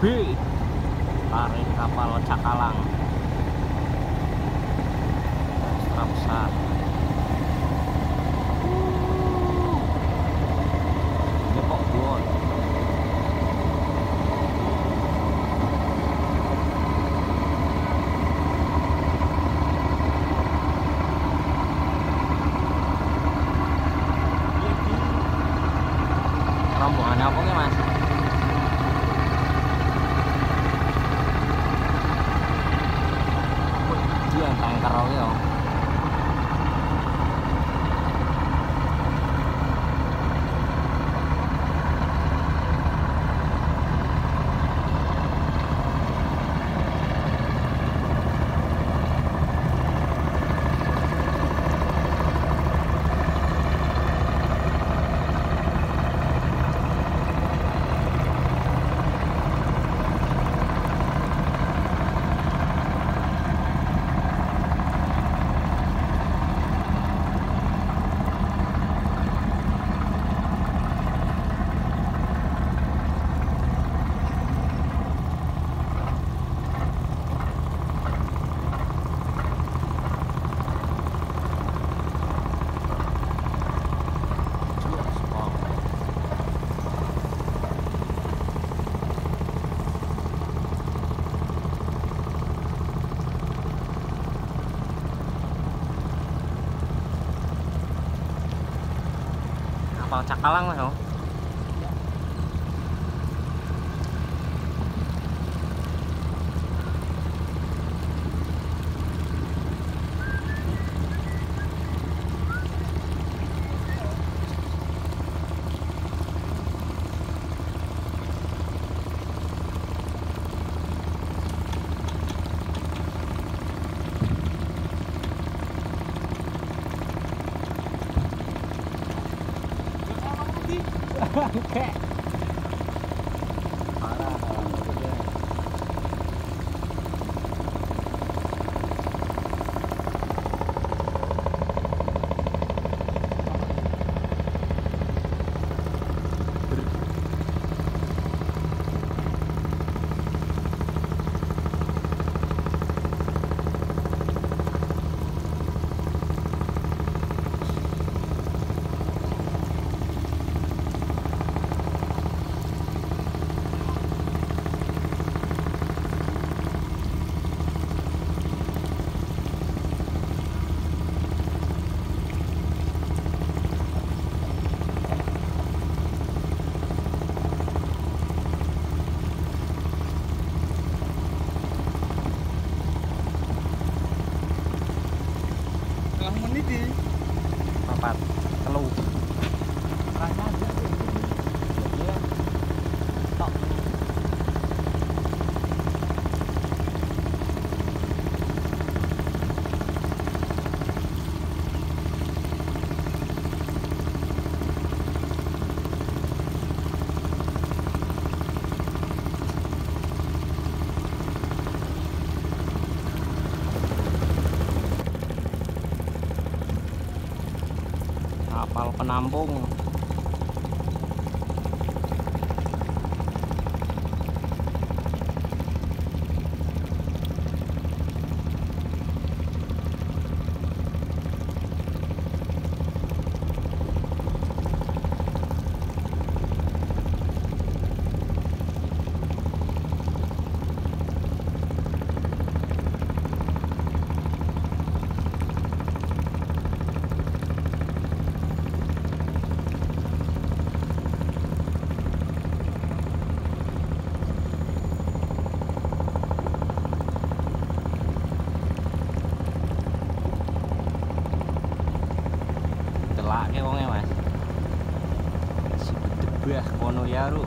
TB tarik kapal Cakalang ekstra besar. Ini kok buat? Rombongannya apa mas? Kapal Cakalang mas ok. Lah menit iki. Papat telu. Penampung si debah kono ya ru